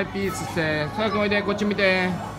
はいピースして。さやくんおいでこっち見て。